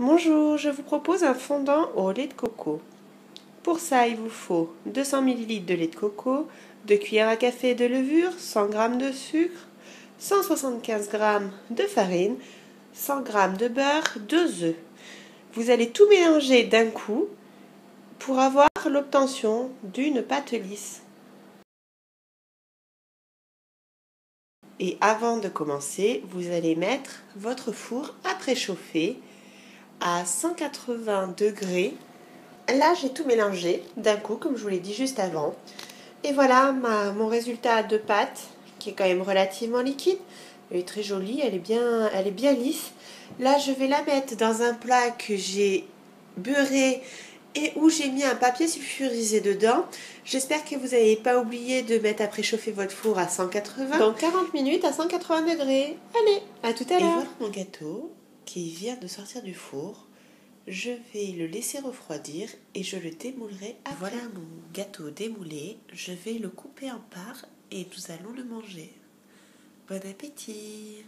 Bonjour, je vous propose un fondant au lait de coco. Pour ça, il vous faut 200 ml de lait de coco, 2 cuillères à café de levure, 100 g de sucre, 175 g de farine, 100 g de beurre, 2 œufs. Vous allez tout mélanger d'un coup pour avoir l'obtention d'une pâte lisse. Et avant de commencer, vous allez mettre votre four à préchauffer à 180 degrés. Là, j'ai tout mélangé d'un coup, comme je vous l'ai dit juste avant. Et voilà ma, mon résultat de pâte, qui est quand même relativement liquide. Elle est très jolie, elle est bien, elle est bien lisse. Là, je vais la mettre dans un plat que j'ai beurré et où j'ai mis un papier sulfurisé dedans. J'espère que vous n'avez pas oublié de mettre à préchauffer votre four à 180. Donc 40 minutes à 180 degrés. Allez, à tout à l'heure. Et voilà mon gâteau qui vient de sortir du four. Je vais le laisser refroidir et je le démoulerai après. Voilà mon gâteau démoulé. Je vais le couper en parts et nous allons le manger. Bon appétit